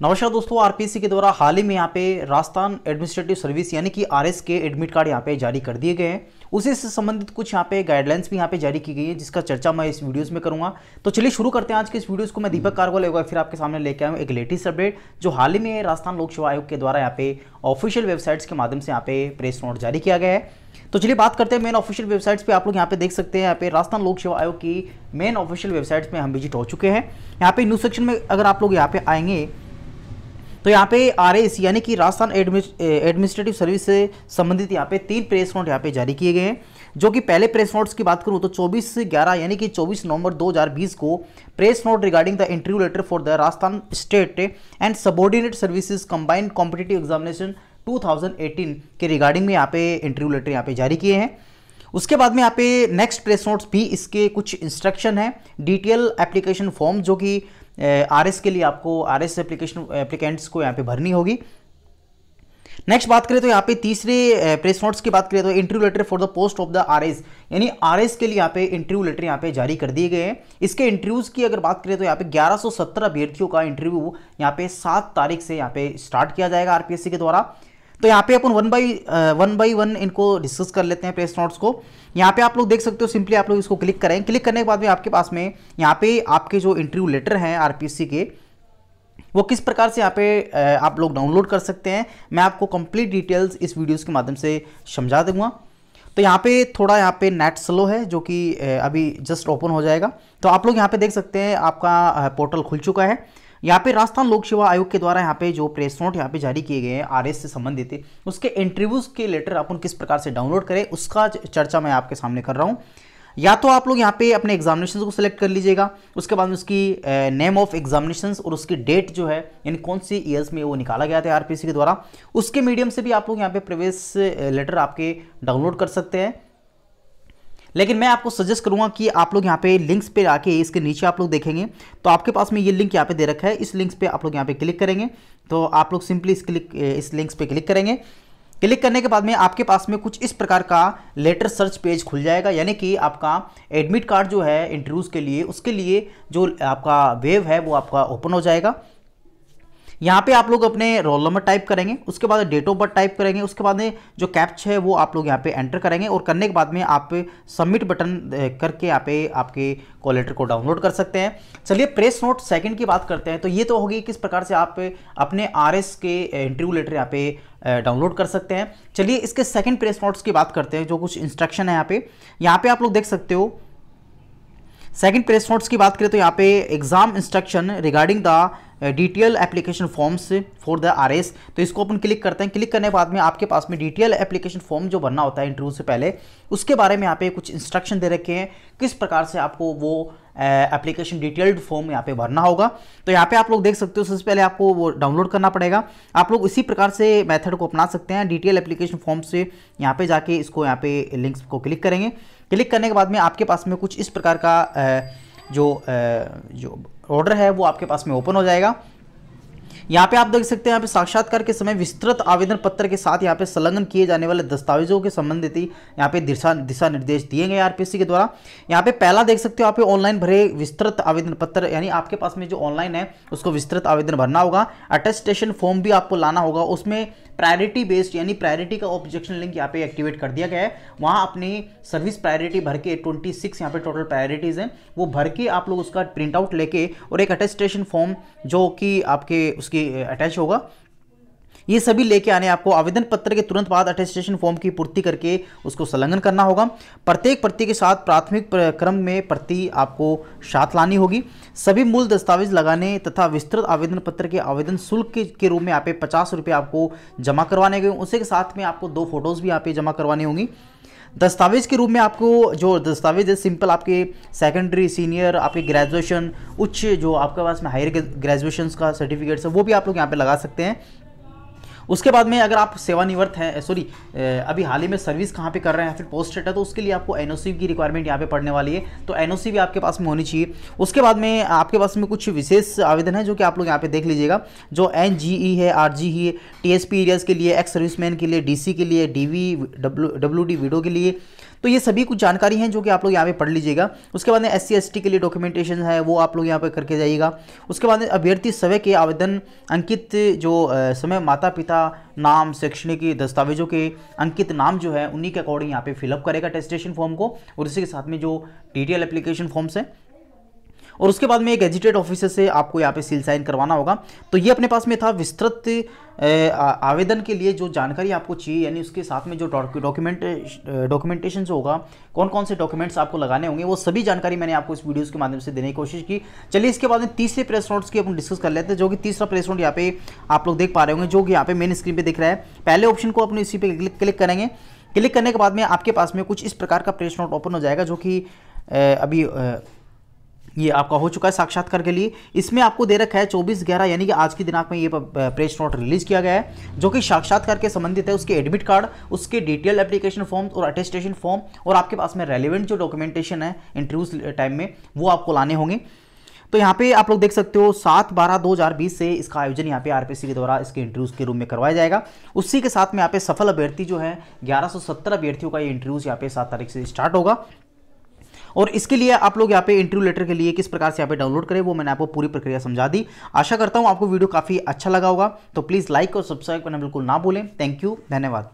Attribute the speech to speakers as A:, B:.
A: नमस्कार दोस्तों आरपीसी के द्वारा हाल ही में यहाँ पे राजस्थान एडमिनिस्ट्रेटिव सर्विस यानी कि आरएस के एडमिट कार्ड यहाँ पे जारी कर दिए गए हैं उसी से संबंधित कुछ यहाँ पे गाइडलाइंस भी यहाँ पे जारी की गई है जिसका चर्चा मैं इस वीडियोस में करूँगा तो चलिए शुरू करते हैं आज के इस वीडियोस को मैं दीपक कारवाल एक बार फिर आपके सामने लेके आया हूँ एक लेटेस्ट अपडेट जो हाल ही में राजस्थान लोक सेवा आयोग के द्वारा यहाँ पे ऑफिशियल वेबसाइट्स के माध्यम से यहाँ पे प्रेस नोट जारी किया गया है तो चलिए बात करते हैं मेन ऑफिशियल वेबसाइट्स पे आप लोग यहाँ पे देख सकते हैं यहाँ पे राजस्थान लोक सेवा आयोग की मेन ऑफिशियल वेबसाइट्स में हम विज़िट हो चुके हैं यहाँ पे न्यूज़ सेक्शन में अगर आप लोग यहाँ पे आएँगे तो यहाँ पे आर यानी कि राजस्थान एडमिनिस्ट्रेटिव सर्विस से संबंधित यहाँ पे तीन प्रेस नोट यहाँ पे जारी किए गए हैं। जो कि पहले प्रेस नोट्स की बात करूँ तो 24 ग्यारह, यानी कि 24 नवंबर 2020 को press note regarding the interview letter for the Rajasthan state and subordinate services combined competitive examination 2018 के रिगार्डिंग में यहाँ पे इंटरव्यू लेटर यहाँ पे जारी किए हैं। उसके बाद में यहाँ पे नेक्स्ट प्रेस नोट्स भी इसके कुछ इंस्ट्रक्शन है। डिटेल एप्लीकेशन फॉर्म जो कि आरएस के लिए आपको आर एस एप्लीकेशन एप्लीकेंट्स को यहाँ पे भरनी होगी। नेक्स्ट बात करें तो यहाँ पे तीसरे प्रेस नोट्स की बात करें तो interview letter for the post of the RS यानी आरएस के लिए यहाँ पे इंटरव्यू लेटर यहाँ पे जारी कर दिए गए हैं। इसके इंटरव्यूज़ की अगर बात करें तो यहाँ पे 1117 अभ्यर्थियों का इंटरव्यू यहाँ पे सात तारीख से यहाँ पे स्टार्ट किया जाएगा आरपीएससी के द्वारा। तो यहाँ पे अपन one by one by one इनको डिस्कस कर लेते हैं प्रेस नोट्स को। यहाँ पे आप लोग देख सकते हो सिंपली आप लोग इसको क्लिक करें। क्लिक करने के बाद में आपके पास में यहाँ पे आपके जो इंटरव्यू लेटर हैं आरपीसी के, वो किस प्रकार से यहाँ पे आप लोग डाउनलोड कर सकते हैं, मैं आपको कंप्लीट डिटेल्स इस वीडियोस के माध्यम से समझा दूँगा। तो यहाँ पे थोड़ा यहाँ पे नेट स्लो है, जो कि अभी जस्ट ओपन हो जाएगा। तो आप लोग यहाँ पे देख सकते हैं आपका पोर्टल खुल चुका है। यहाँ पे राजस्थान लोक सेवा आयोग के द्वारा यहाँ पे जो प्रेस नोट यहाँ पे जारी किए गए हैं, आरएस से संबंधित उसके इंटरव्यूज़ के लेटर अपन किस प्रकार से डाउनलोड करें, उसका चर्चा मैं आपके सामने कर रहा हूँ। या तो आप लोग यहाँ पे अपने एग्जामिनेशन को सिलेक्ट कर लीजिएगा, उसके बाद में उसकी नेम ऑफ़ एग्जामिनेशन और उसकी डेट जो है, यानी कौन सी ईयर्स में वो निकाला गया था आरपीसी के द्वारा, उसके मीडियम से भी आप लोग यहाँ पे प्रवेश लेटर आपके डाउनलोड कर सकते हैं। लेकिन मैं आपको सजेस्ट करूँगा कि आप लोग यहाँ पे लिंक्स पे आके इसके नीचे आप लोग देखेंगे। तो आपके पास में ये लिंक यहाँ पे दे रखा है। इस लिंक्स पे आप लोग यहाँ पे क्लिक करेंगे। तो आप लोग सिंपली इस क्लिक इस लिंक्स पे क्लिक करेंगे। क्लिक करने के बाद में आपके पास में कुछ इस प्रकार का लेटर सर्च पेज खुल जाएगा। यानी कि आपका एडमिट कार्ड जो है इंटरव्यूज़ के लिए, उसके लिए जो आपका वेव है, वो आपका ओपन हो जाएगा। यहाँ पे आप लोग अपने रोल नंबर टाइप करेंगे, उसके बाद डेट ऑफ़ बर्थ टाइप करेंगे, उसके बाद जो कैप्च है वो आप लोग यहाँ पे एंटर करेंगे और करने के बाद में आप सबमिट बटन करके यहाँ पे आपके कॉल लेटर को डाउनलोड कर सकते हैं। चलिए प्रेस नोट सेकंड की बात करते हैं तो ये तो होगी किस प्रकार से आप अपने आरएस के इंटरव्यू लेटर यहाँ पे डाउनलोड कर सकते हैं। चलिए इसके सेकेंड प्रेस नोट्स की बात करते हैं, जो कुछ इंस्ट्रक्शन है यहाँ पे। यहाँ पे आप लोग देख सकते हो सेकंड प्रेस नोट्स की बात करें तो यहाँ पे exam instruction regarding the detail application forms for the RS तो इसको अपन क्लिक करते हैं। क्लिक करने के बाद में आपके पास में डिटेल एप्लीकेशन फॉर्म जो भरना होता है इंटरव्यू से पहले, उसके बारे में यहाँ पे कुछ इंस्ट्रक्शन दे रखे हैं। किस प्रकार से आपको वो एप्लीकेशन डिटेल्ड फॉर्म यहाँ पे भरना होगा। तो यहाँ पे आप लोग देख सकते हो, सबसे पहले आपको वो डाउनलोड करना पड़ेगा। आप लोग इसी प्रकार से मेथड को अपना सकते हैं। डिटेल एप्लीकेशन फॉर्म से यहाँ पे जाके इसको यहाँ पे लिंक्स को क्लिक करेंगे। क्लिक करने के बाद में आपके पास में कुछ इस प्रकार का जो जो ऑर्डर है, वो आपके पास में ओपन हो जाएगा। यहाँ पे आप देख सकते हैं, यहाँ पे साक्षात्कार के समय विस्तृत आवेदन पत्र के साथ यहाँ पे संलग्न किए जाने वाले दस्तावेजों के संबंधित ही यहाँ पे दिशा दिशा निर्देश दिए गए आरपीसी के द्वारा। यहाँ पे पहला देख सकते हो आप ऑनलाइन भरे विस्तृत आवेदन पत्र, यानी आपके पास में जो ऑनलाइन है, उसको विस्तृत आवेदन भरना होगा। अटेस्टेशन फॉर्म भी आपको लाना होगा, उसमें प्रायोरिटी बेस्ड, यानी प्रायोरिटी का ऑब्जेक्शन लिंक यहाँ पे एक्टिवेट कर दिया गया है। वहाँ अपनी सर्विस प्रायोरिटी भर के ट्वेंटी सिक्स यहाँ पे टोटल प्रायोरिटीज़ हैं। वो भर के आप लोग उसका प्रिंट आउट लेके और एक अटेस्टेशन फॉर्म जो कि आपके उसकी अटैच होगा ये सभी लेके आने आपको आवेदन पत्र के तुरंत बाद अटेस्टेशन फॉर्म की पूर्ति करके उसको संलग्न करना होगा। प्रत्येक प्रति के साथ प्राथमिक क्रम में प्रति आपको साथ लानी होगी। सभी मूल दस्तावेज़ लगाने तथा विस्तृत आवेदन पत्र के आवेदन शुल्क के, रूप में यहाँ पे पचास रुपये आपको जमा करवाने गए। उसी के साथ में आपको दो फ़ोटोज़ भी यहाँ पे जमा करवानी होंगी। दस्तावेज़ के रूप में आपको जो दस्तावेज़ है सिंपल आपके सेकेंडरी सीनियर आपके ग्रेजुएशन उच्च जो आपके पास में हायर ग्रेजुएशन का सर्टिफिकेट्स है वो भी आप लोग यहाँ पे लगा सकते हैं। उसके बाद में अगर आप सेवानिवृत्त हैं सॉरी अभी हाल ही में सर्विस कहाँ पे कर रहे हैं फिर पोस्ट है तो उसके लिए आपको एनओसी की रिक्वायरमेंट यहाँ पे पड़ने वाली है। तो एनओसी भी आपके पास में होनी चाहिए। उसके बाद में आपके पास में कुछ विशेष आवेदन है जो कि आप लोग यहाँ पे देख लीजिएगा। जो एन है आर जी है टी एरियाज़ के लिए एक्स सर्विसमैन के लिए डीसी के लिए D V W D widow के लिए। तो ये सभी कुछ जानकारी हैं जो कि आप लोग यहाँ पे पढ़ लीजिएगा। उसके बाद में एस सी के लिए डॉक्यूमेंटेशन है, वो आप लोग यहाँ पे करके जाइएगा। उसके बाद अभ्यर्थी समय के आवेदन, अंकित जो समय माता पिता नाम, शैक्षणिक दस्तावेजों के अंकित नाम जो है, उन्हीं के अकॉर्डिंग यहाँ पे फिलअप करेगा टेस्टेशन फॉर्म को। और इसी के साथ में जो टी एप्लीकेशन फॉर्म्स है और उसके बाद में एक एजिटेड ऑफिसर से आपको यहाँ पे सील साइन करवाना होगा। तो ये अपने पास में था विस्तृत आवेदन के लिए जो जानकारी आपको चाहिए, यानी उसके साथ में जो डॉक्यूमेंट डॉक्यूमेंटेशन होगा कौन कौन से डॉक्यूमेंट्स आपको लगाने होंगे, वो सभी जानकारी मैंने आपको इस वीडियोस के माध्यम से देने की कोशिश की। चलिए इसके बाद में तीसरे प्रेस नोट्स की अपन डिस्कस कर लेते हैं, जो कि तीसरा प्रेस नोट यहाँ पे आप लोग देख पा रहे होंगे, जो कि यहाँ पे मेन स्क्रीन पर दिख रहा है। पहले ऑप्शन को अपने इसी पे क्लिक करेंगे। क्लिक करने के बाद में आपके पास में कुछ इस प्रकार का प्रेस नोट ओपन हो जाएगा, जो कि अभी ये आपका हो चुका है साक्षात्कार के लिए। इसमें आपको दे रखा है चौबीस ग्यारह, यानी कि आज की दिनांक में ये प्रेस नोट रिलीज़ किया गया है, जो कि साक्षात्कार के संबंधित है। उसके एडमिट कार्ड, उसके डिटेल एप्लीकेशन फॉर्म और अटेस्टेशन फॉर्म और आपके पास में रेलिवेंट जो डॉक्यूमेंटेशन है इंटरव्यूज़ टाइम में, वो आपको लाने होंगे। तो यहाँ पे आप लोग देख सकते हो, सात बारह दो हज़ार बीस से इसका आयोजन यहाँ पे आरपीसी के द्वारा इसके इंटरव्यूज़ के रूम में करवाया जाएगा। उसी के साथ में यहाँ पे सफल अभ्यर्थी जो है, ग्यारह सौ सत्तर अभ्यर्थियों का ये इंटरव्यूज़ यहाँ पे सात तारीख से स्टार्ट होगा। और इसके लिए आप लोग यहाँ पे इंटरव्यू लेटर के लिए किस प्रकार से यहाँ पे डाउनलोड करें, वो मैंने आपको पूरी प्रक्रिया समझा दी। आशा करता हूँ आपको वीडियो काफ़ी अच्छा लगा होगा। तो प्लीज़ लाइक और सब्सक्राइब करना बिल्कुल ना भूलें। थैंक यू धन्यवाद।